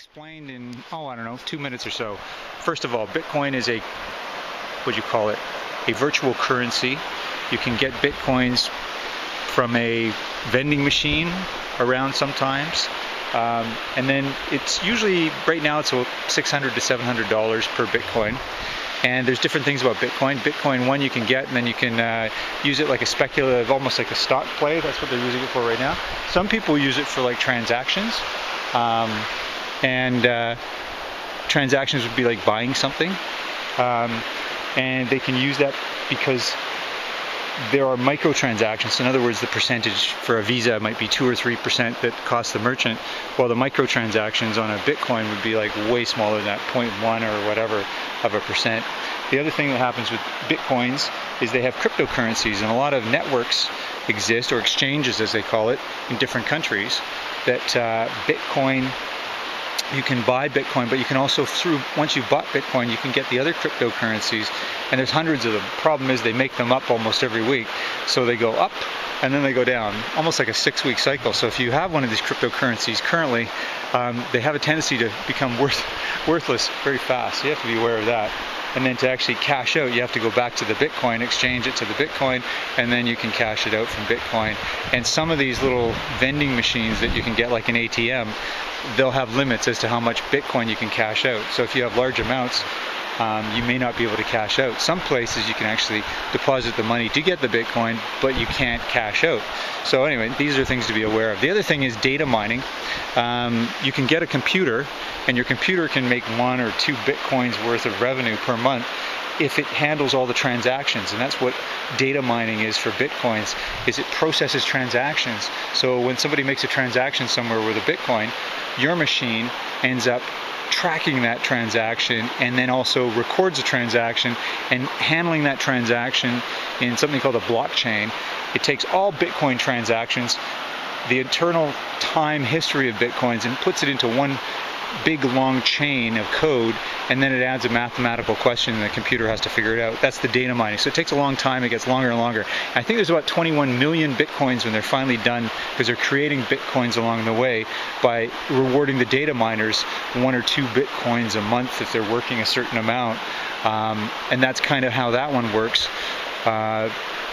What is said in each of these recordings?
explained in, oh, I don't know, two minutes or so. First of all, Bitcoin is a, what do you call it, a virtual currency. You can get Bitcoins from a vending machine around sometimes. Um, and then it's usually, right now it's about 600 to $700 per Bitcoin. And there's different things about Bitcoin. Bitcoin, one you can get, and then you can uh, use it like a speculative, almost like a stock play. That's what they're using it for right now. Some people use it for like transactions. Um, and uh, transactions would be like buying something. Um, and they can use that because there are microtransactions. In other words, the percentage for a Visa might be two or three percent that costs the merchant, while the microtransactions on a Bitcoin would be like way smaller than that 0.1 or whatever of a percent. The other thing that happens with Bitcoins is they have cryptocurrencies, and a lot of networks exist, or exchanges as they call it, in different countries that uh, Bitcoin you can buy Bitcoin, but you can also through once you've bought Bitcoin, you can get the other cryptocurrencies, and there's hundreds of them. Problem is they make them up almost every week, so they go up and then they go down, almost like a six-week cycle. So if you have one of these cryptocurrencies currently, um, they have a tendency to become worth, worthless very fast. You have to be aware of that. And then to actually cash out, you have to go back to the Bitcoin, exchange it to the Bitcoin, and then you can cash it out from Bitcoin. And some of these little vending machines that you can get, like an ATM, they'll have limits as to how much Bitcoin you can cash out. So if you have large amounts, um, you may not be able to cash out. Some places you can actually deposit the money to get the Bitcoin, but you can't cash out. So anyway, these are things to be aware of. The other thing is data mining. Um, you can get a computer, and your computer can make one or two Bitcoins worth of revenue per month if it handles all the transactions and that's what data mining is for bitcoins is it processes transactions so when somebody makes a transaction somewhere with a bitcoin your machine ends up tracking that transaction and then also records a transaction and handling that transaction in something called a blockchain. It takes all Bitcoin transactions, the internal time history of Bitcoins, and puts it into one big long chain of code and then it adds a mathematical question and the computer has to figure it out. That's the data mining. So it takes a long time, it gets longer and longer. I think there's about 21 million bitcoins when they're finally done because they're creating bitcoins along the way by rewarding the data miners one or two bitcoins a month if they're working a certain amount. Um, and that's kind of how that one works. Uh,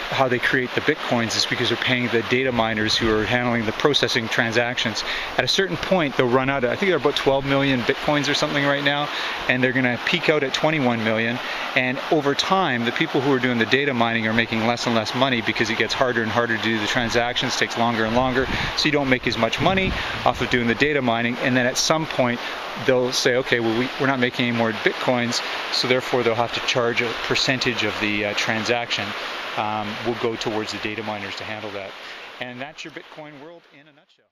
how they create the bitcoins is because they're paying the data miners who are handling the processing transactions. At a certain point, they'll run out. Of, I think they're about 12 million bitcoins or something right now, and they're going to peak out at 21 million. And over time, the people who are doing the data mining are making less and less money because it gets harder and harder to do the transactions, takes longer and longer, so you don't make as much money off of doing the data mining. And then at some point, they'll say, okay, well, we, are not making any more bitcoins, so therefore they'll have to charge a percentage of the uh, transaction um, will go towards the data miners to handle that. And that's your Bitcoin world in a nutshell.